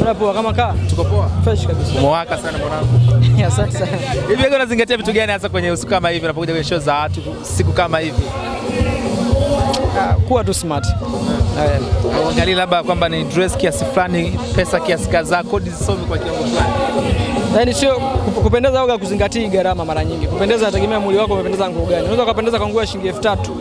Tunapoa kama kaa Tuko poa. fresh kabisa. Mwaka sana mwanangu. Asante sana. Hivi wewe unazingatia vitu gani hasa kwenye usiku kama hivi unapokuja kwenye show za watu siku kama hivi? Ah, Kuwa tu smart. Eh, Uangalie labda kwamba ni dress kiasi fulani, pesa kiasi kadhaa, kodi zisome kwa kiwango fulani. Yaani sio kup- kupendeza au kuzingatia gharama mara nyingi. Kupendeza inategemea mwili wako umependeza nguo gani. Unaweza ukapendeza kwa nguo ya shilingi elfu tatu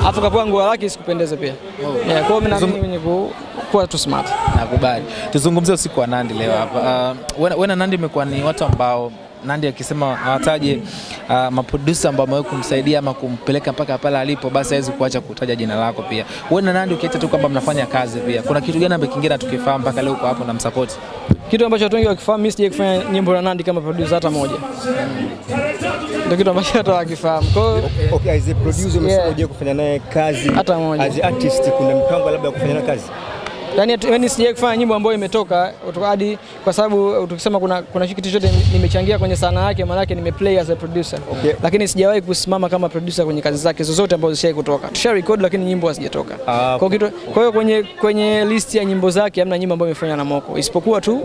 alafu kapewa nguo lake isikupendeze pia. Yeah, kwa hiyo mimi naamini mwenye kuwa tu smart. Nakubali. Tuzungumzie usiku wa Nandi leo hapa. Uh, wewe na Nandi imekuwa ni watu ambao Nandi akisema awataje uh, maproducer ambao wamewahi kumsaidia ama kumpeleka mpaka pale alipo, basi hawezi kuacha kutaja jina lako pia. Wewe na Nandi ukiacha tu kwamba mnafanya kazi pia, kuna kitu gani ambacho kingine tukifahamu mpaka leo uko hapo na msupport? Kitu ambacho watu wengi wakifahamu, mimi sijai kufanya nyimbo na Nandi kama producer hata moja. Ndio kitu ambacho hata wakifahamu. Kwa hiyo Okay, as a producer umesema Yeah. kufanya naye kazi. Hata moja. As a artist kuna mpango labda ya kufanya naye kazi. Yani, yani sijai kufanya nyimbo ambayo imetoka hadi kwa sababu tukisema kuna kuna kitu chochote nimechangia kwenye sanaa yake, maana yake nimeplay as a producer. Okay. Lakini sijawahi kusimama kama producer kwenye kazi zake zozote ambazo zishai kutoka. Tusha record lakini nyimbo hazijatoka. Ah, Kwa hiyo kwa hiyo kwenye kwenye list ya nyimbo zake hamna nyimbo ambayo imefanywa na Moko. Isipokuwa tu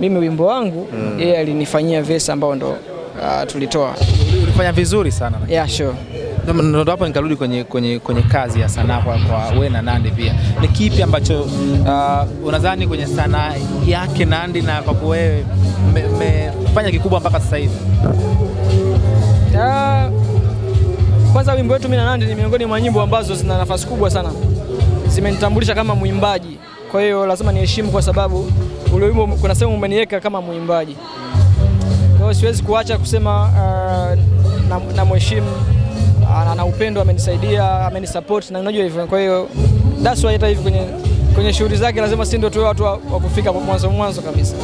mimi wimbo wangu yeye mm. alinifanyia verse ambao ndo uh, tulitoa. Ulifanya vizuri sana. Yeah, sure. Ndio hapo nikarudi kwenye, kwenye, kwenye kazi ya sanaa kwa, kwa wewe na Nandi pia. Ni kipi ambacho uh, unadhani kwenye sanaa yake Nandi na kwako wewe mmefanya kikubwa mpaka sasa hivi? Ah, kwanza wimbo wetu mimi na Nandi ni miongoni mwa nyimbo ambazo zina nafasi kubwa sana, zimenitambulisha kama mwimbaji. Kwa hiyo lazima niheshimu, kwa sababu ule wimbo kuna sehemu umeniweka kama mwimbaji. Kwa hiyo siwezi kuacha kusema uh, na, na mheshimu ana na upendo, amenisaidia, amenisupport na unajua hivyo. Kwa hiyo that's why hata hivi kwenye kwenye shughuli zake lazima si ndio tuwe watu wa kufika mwanzo mwanzo kabisa.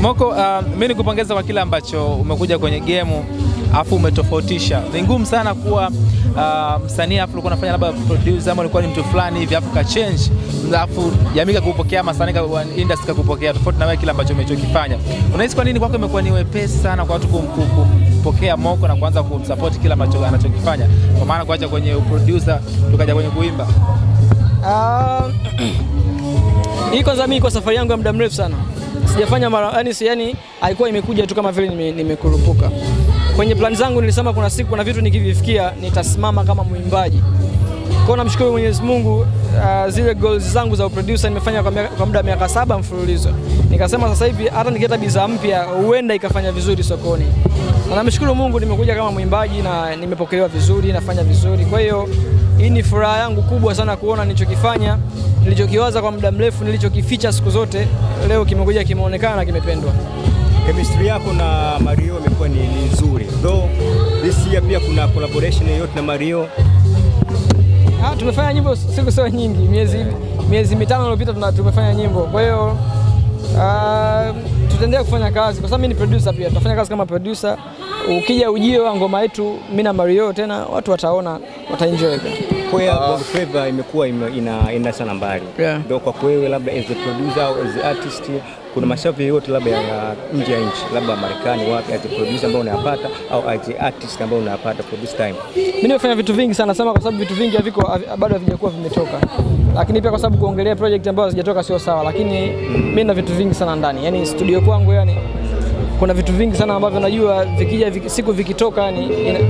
Moko, uh, mimi nikupongeza kwa kile ambacho umekuja kwenye gemu afu umetofautisha. Ni ngumu sana kuwa uh, msanii afu ulikuwa unafanya labda producer ama ulikuwa ni mtu fulani hivi afu ka change afu jamii kakupokea ama sanii ka- industry kakupokea tofauti na wewe kile ambacho umechokifanya. Unahisi kwa nini kwako imekuwa ni wepesi sana kwa watu kumkuku kum- kumpokea Moko na kuanza kumsupport kila anachokifanya, kwa maana kuacha kwenye producer tukaja kwenye kuimba? Ah, hii kwanza mimi kwa safari yangu ya muda mrefu sana sijafanya mara yani, yani alikuwa imekuja tu kama vile nimekurupuka. nime-. Kwenye plan zangu nilisema kuna siku kuna vitu nikivifikia nitasimama kama mwimbaji. Kwa namshukuru Mwenyezi Mungu, uh, zile goals zangu za uproducer nimefanya kwa, muda wa miaka saba mfululizo. Nikasema sasa hivi hata nikileta bidhaa mpya huenda ikafanya vizuri sokoni. Na namshukuru Mungu nimekuja kama mwimbaji na nimepokelewa vizuri, nafanya vizuri. Kwa hiyo hii ni furaha yangu kubwa sana kuona nilichokifanya, nilichokiwaza kwa muda mrefu, nilichokificha siku zote, leo kimekuja kimeonekana na kimependwa. Chemistry yako na Mario imekuwa ni nzuri. Though this year pia kuna collaboration yoyote na Mario? Tumefanya nyimbo siku sio nyingi, miezi miezi mitano iliyopita tumefanya nyimbo. Kwa hiyo uh, tutaendelea kufanya kazi kwa sababu mimi ni producer pia, tutafanya kazi kama producer. Ukija ujio wa ngoma yetu mimi na Mario tena, watu wataona, wataenjoy pia. Kwa hiyo Bongo Flava imekuwa ime- ina- inaenda sana mbali. Yeah. Ndio kwa labda as a producer au as a artist kuna mashavu yoyote labda ya nje ya nchi labda Marekani wapi as a producer ambao unayapata au as a artist ambao unayapata for this time? Mimi nimefanya vitu vingi sana sana, kwa sababu vitu vingi haviko havi- bado havijakuwa vimetoka, lakini pia kwa sababu kuongelea project ambazo hazijatoka sio sawa, lakini mimi na vitu vingi sana ndani, yani studio kwangu, yani kuna vitu vingi sana ambavyo najua vikija viki, siku vikitoka, yani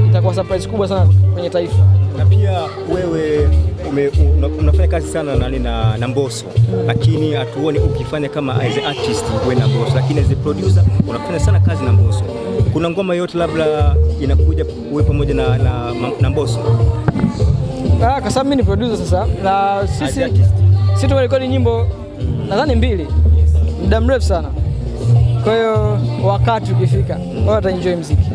itakuwa surprise kubwa sana kwenye taifa. Na pia wewe ume, una, unafanya kazi sana nani na, na Mbosso lakini hatuoni ukifanya kama as a artist wewe na Mbosso, lakini as a producer unafanya sana kazi na Mbosso. Kuna ngoma yote labda inakuja wewe pamoja na, na, na Mbosso? Ah, kwa sababu mimi ni producer sasa na sisi sisi tumerekodi nyimbo nadhani mbili muda mrefu sana. Kwa hiyo wakati ukifika, wataenjoy mziki,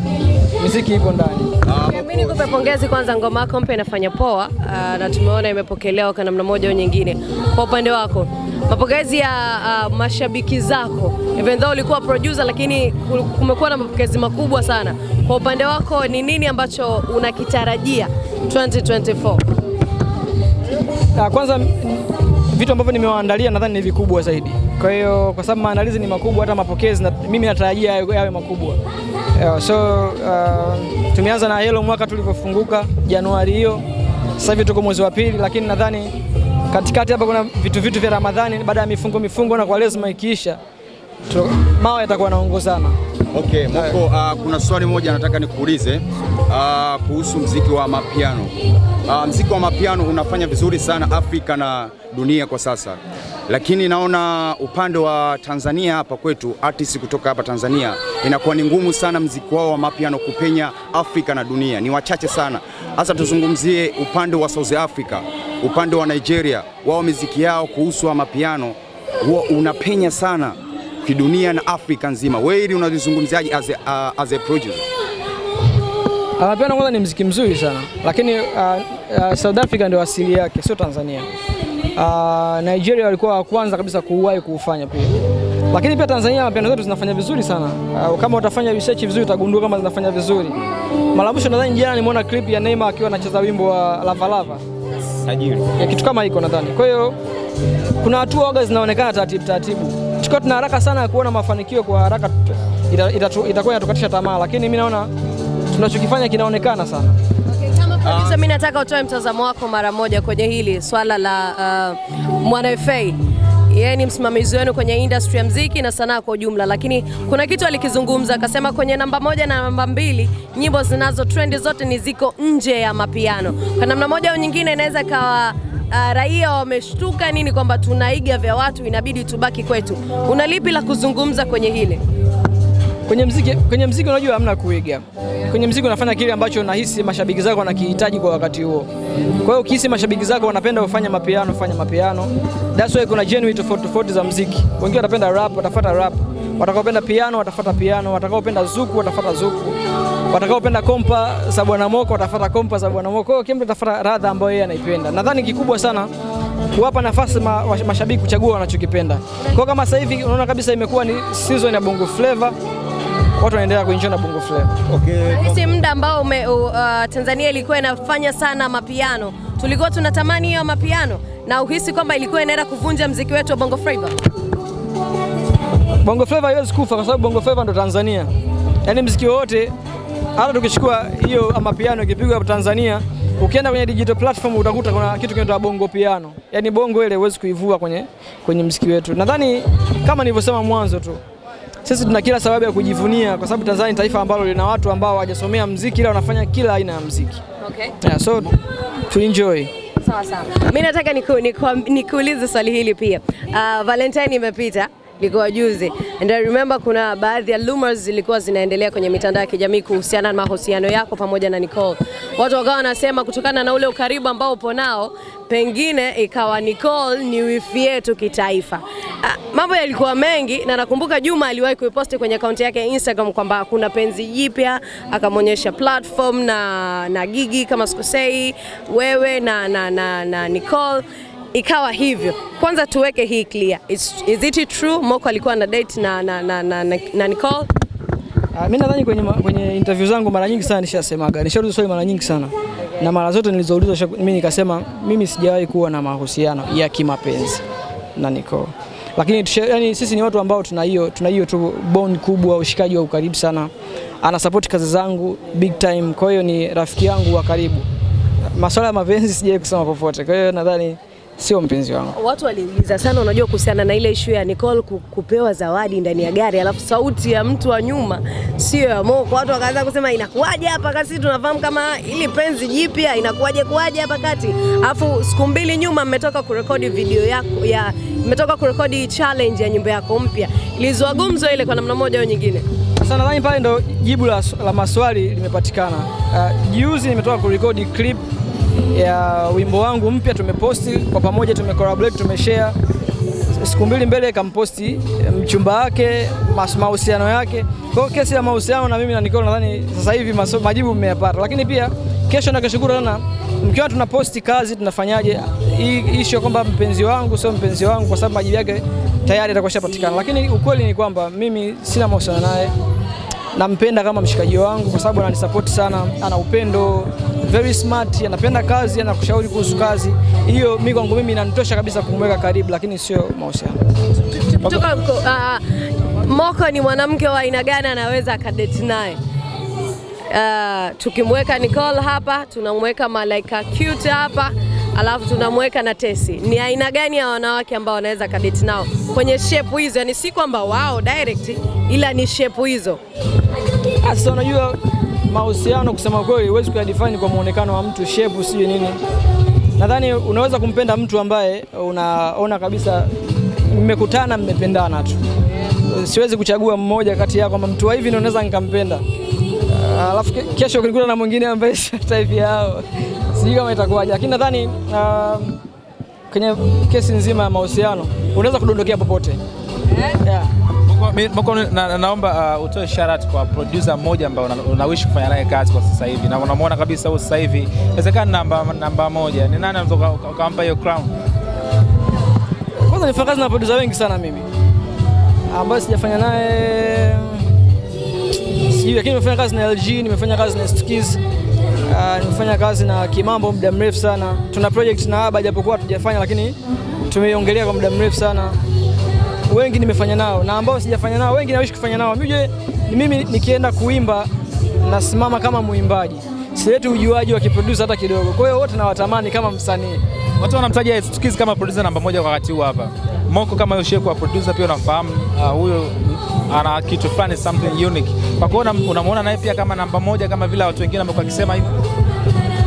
mziki ipo ndani. Mimi nikupe pongezi kwanza, ngoma yako mpya inafanya poa ah, na tumeona imepokelewa kwa namna moja au nyingine. Kwa upande wako, mapokezi ya uh, mashabiki zako, even though ulikuwa producer, lakini kumekuwa na mapokezi makubwa sana. Kwa upande wako, ni nini ambacho unakitarajia 2024? Ah, kwanza vitu ambavyo nimewaandalia nadhani ni vikubwa zaidi. Kwa hiyo kwa sababu maandalizi ni makubwa, hata mapokezi na, mimi natarajia yawe makubwa. So uh, tumeanza na hilo mwaka tulivyofunguka Januari hiyo, sasa hivi tuko mwezi wa pili, lakini nadhani katikati hapa kuna vitu vitu vya Ramadhani, baada ya mifungo mifungo na kwa lazima ikiisha mawe yatakuwa naongozana. Okay, Moko, uh, kuna swali moja nataka nikuulize uh, kuhusu mziki wa mapiano. Uh, mziki wa mapiano unafanya vizuri sana Afrika na dunia kwa sasa, lakini naona upande wa Tanzania hapa kwetu artists kutoka hapa Tanzania inakuwa ni ngumu sana mziki wao wa mapiano kupenya Afrika na dunia, ni wachache sana. Hasa tuzungumzie upande wa South Africa, upande wa Nigeria, wao miziki yao kuhusu wa mapiano huwa unapenya sana kidunia na Afrika nzima. Wewe hili as a, uh, as a producer? Amapiano kwanza ni mziki mzuri sana, lakini uh, uh, South Africa ndio asili yake, sio Tanzania. Uh, Nigeria walikuwa wa kwanza kabisa kuwahi kuufanya pia, lakini pia Tanzania mapiano zetu zinafanya vizuri sana. Uh, kama utafanya research vizuri utagundua kama zinafanya vizuri. Mara mwisho nadhani jana nimeona clip ya Neymar akiwa anacheza wimbo wa Lava Lava Tajiri. ya kitu kama hiko nadhani. Kwa hiyo kuna hatua waga zinaonekana taratibu taratibu. Tukiwa tuna haraka sana ya kuona mafanikio kwa haraka itakuwa ita- ita, ita inatukatisha tamaa, lakini mimi naona tunachokifanya kinaonekana sana. Kama producer, mimi nataka utoe mtazamo wako mara moja kwenye hili swala la uh, Mwana FA. Yeye ni msimamizi wenu kwenye industry ya mziki na sanaa kwa ujumla, lakini kuna kitu alikizungumza akasema, kwenye namba moja na namba mbili nyimbo zinazo trendi zote ni ziko nje ya mapiano. Kwa namna moja au nyingine inaweza ikawa uh, raia wameshtuka nini kwamba tunaiga vya watu, inabidi tubaki kwetu. Una lipi la kuzungumza kwenye hili? Kwenye mziki, kwenye mziki unajua hamna kuiga. Kwenye mziki unafanya kile ambacho unahisi mashabiki zako wanakihitaji kwa wakati huo. Kwa hiyo ukihisi mashabiki zako wanapenda ufanye mapiano, fanya mapiano. That's why kuna genre tofauti tofauti za mziki. Wengine watapenda rap, watafuata rap. Watakaopenda piano watafuata piano, watakaopenda zuku watafuata zuku. Watakaopenda kompa za Bwana Moko watafuata kompa za Bwana Moko. Kila mtu atafuata radha ambayo yeye anaipenda. Nadhani kikubwa sana kuwapa nafasi ma, mashabiki kuchagua wanachokipenda. Kwa kama sasa hivi unaona kabisa imekuwa ni season ya Bongo Flava, watu wanaendelea kuenjoy na Bongo Flava. Okay. Hisi muda ambao ume, uh, Tanzania ilikuwa inafanya sana mapiano, tulikuwa tunatamani hiyo mapiano na uhisi kwamba ilikuwa inaenda kuvunja mziki wetu wa Bongo Flava. Bongo Flava haiwezi kufa kwa sababu Bongo Flava ndo Tanzania. Yaani mziki wowote hata tukichukua hiyo ama piano ikipigwa hapa Tanzania, ukienda kwenye digital platform utakuta kuna kitu kinaitwa bongo piano. Yaani bongo ile huwezi kuivua kwenye kwenye mziki wetu. Nadhani kama nilivyosema mwanzo tu sisi tuna kila sababu ya kujivunia kwa sababu Tanzania ni taifa ambalo lina watu ambao hawajasomea mziki ila wanafanya kila aina ya mziki. Okay. Yeah, so to enjoy. Sawa sawa. Mimi nataka niku, niku, nikuulize swali hili pia. Uh, Valentine imepita ilikuwa juzi and I remember kuna baadhi ya rumors zilikuwa zinaendelea kwenye mitandao ya kijamii kuhusiana na mahusiano yako pamoja na Nicole. Watu wakawa wanasema kutokana na ule ukaribu ambao upo nao, pengine ikawa Nicole ni wifi yetu kitaifa. Ah, mambo yalikuwa mengi na nakumbuka Juma aliwahi kuiposti kwenye akaunti yake ya Instagram kwamba kuna penzi jipya, akamwonyesha platform na, na Gigi kama sikosei, wewe na, na, na, na Nicole ikawa hivyo. Kwanza tuweke hii clear. Is, is it true Moko alikuwa na date na, na, na, na, na, na Nicole? Uh, mi nadhani kwenye, kwenye interview zangu mara nyingi sana nishasemaga, nishaulizwa swali mara nyingi sana, na mara zote nilizoulizwa mimi nikasema mimi sijawahi kuwa na mahusiano ya kimapenzi na Nicole, lakini yani, sisi ni watu ambao tuna hiyo tuna hiyo tu bond kubwa, ushikaji wa ukaribu sana. Ana support kazi zangu big time, kwa hiyo ni rafiki yangu wa karibu. Masuala ya mapenzi sijawahi kusema popote, kwa hiyo nadhani sio mpenzi wangu. Watu waliuliza sana, unajua, kuhusiana na ile ishu ya Nicole kupewa zawadi ndani ya gari, alafu sauti ya mtu wa nyuma sio ya Moko. Watu wakaanza kusema inakuwaje hapa kati, tunafahamu kama ili penzi jipya inakuwaje kuwaje hapa kati, alafu siku mbili nyuma mmetoka kurekodi video yako ya mmetoka kurekodi challenge ya nyimbo yako mpya, ilizua gumzo ile kwa namna moja au nyingine. Sasa nadhani pale ndo jibu la, la maswali limepatikana. Uh, juzi nimetoka kurekodi clip ya wimbo wangu mpya, tumeposti kwa pamoja, tumecollaborate, tumeshare. Siku mbili mbele kamposti mchumba wake, mahusiano yake. Kwa hiyo kesi ya mahusiano na mimi na Nicole nadhani sasa hivi majibu mmeyapata, lakini pia kesho na kesho kutwa tena mkiwa tunaposti kazi tunafanyaje, hii issue kwamba mpenzi wangu sio mpenzi wangu, kwa sababu majibu yake tayari atakuwa shapatikana, lakini ukweli ni kwamba mimi sina mahusiano naye. Nampenda kama mshikaji wangu kwa sababu ananisupport sana, ana upendo, very smart, anapenda kazi, anakushauri kuhusu kazi. Hiyo mimi kwangu mimi inanitosha kabisa kumweka karibu, lakini sio mahusiano. Kutoka uh, Moko ni mwanamke wa aina gani anaweza akadeti naye? Uh, tukimweka Nicole hapa tunamweka Malaika Cute hapa alafu tunamweka na Tesi, ni aina gani ya wanawake ambao wanaweza kadeti nao kwenye shape hizo? Yani si kwamba wao direct, ila ni shepu hizo. Sasa unajua mahusiano, kusema kweli, huwezi kuyadefine kwa muonekano wa mtu, shape sijui nini. Nadhani unaweza kumpenda mtu ambaye unaona kabisa mmekutana, mmependana tu. Siwezi kuchagua mmoja kati yao kwamba mtu wa hivi ndio naweza nikampenda, Ah, alafu ke- kesho kulikuwa na mwingine ambaye sio type yao, sijui kama itakuwaje, lakini nadhani uh, kwenye kesi nzima ya mahusiano unaweza kudondokea popote yeah. Naomba uh, utoe shout out kwa producer mmoja ambaye una- unawishi kufanya naye kazi kwa sasa hivi na unamwona kabisa huyu sasa hivi inawezekana namba, namba moja. Ni nani anaweza uka- uka- ukampa hiyo crown? Kwanza nifanya kazi na producer wengi sana mimi ambayo sijafanya naye sijui, lakini nimefanya kazi na LG, nimefanya kazi na Stukiz, uh, nimefanya kazi na Kimambo muda mrefu sana. Tuna project na Aba japokuwa hatujafanya, lakini tumeiongelea kwa muda mrefu sana. Wengi nimefanya nao na ambao sijafanya nao wengi naishi kufanya nao. Mimi ni mimi nikienda kuimba nasimama kama muimbaji, sileti ujuaji wa kiproducer hata kidogo. Kwa hiyo wote nawatamani kama msanii. Watu wanamtaja Stukiz kama producer namba moja kwa wakati huu hapa. Moko kama hiyo kwa wa producer pia unafahamu uh, huyo ana kitu fulani something unique. Kwa kuona unamuona naye pia kama namba moja kama vile watu wengine wamekuwa wakisema hivyo.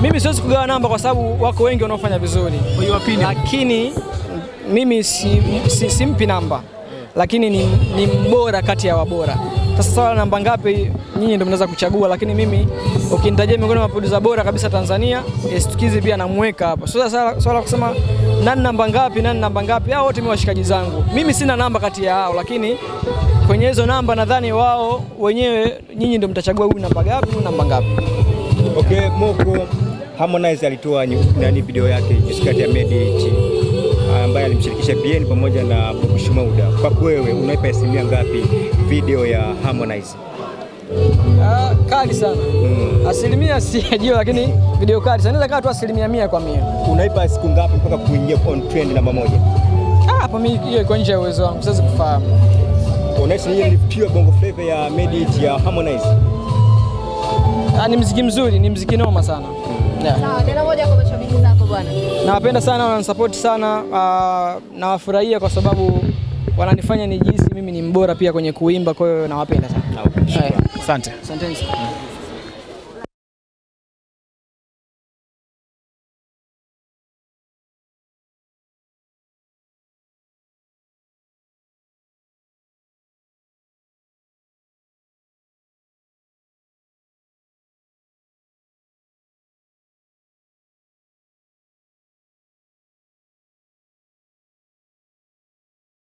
Mimi siwezi kugawa namba kwa sababu wako wengi wanaofanya vizuri, lakini mimi si, si, simpi namba, lakini ni, ni mbora kati ya wabora. Sasa swala namba ngapi, nyinyi ndio mnaweza kuchagua, lakini mimi ukinitajia miongoni mwa producer bora kabisa Tanzania, Estukizi pia namweka hapo. Sasa swala kusema nani namba ngapi, nani namba ngapi, hao wote mimi washikaji zangu. Mimi sina namba kati ya hao, lakini kwenye hizo namba nadhani wao wenyewe, nyinyi ndio mtachagua huyu namba ngapi, huyu namba ngapi. Okay, Moko Harmonize alitoa nani video yake Juskati ya ambaye alimshirikisha Bien pamoja na Bob Shumauda. Kwako wewe unaipa asilimia ngapi video ya Harmonize? Uh, kali sana mm. asilimia sijajua, lakini video kali sana, inaweza kaa tu asilimia mia kwa mia. Unaipa siku ngapi mpaka kuingia on trend namba moja? Ah, Hapo mimi hiyo iko nje ya uwezo wangu, siwezi kufahamu. Unaishi hiyo ni pure bongo flavor ya made it ya Harmonize? Ah, ni mziki mzuri, ni mziki noma sana yeah. Sawa, neno moja kwa mashabiki bwana. Nawapenda sana, wananisupport sana uh, nawafurahia kwa sababu wananifanya nijihisi mimi ni mbora pia kwenye kuimba, kwa hiyo nawapenda sana. Okay. Asante. Asanteni sana.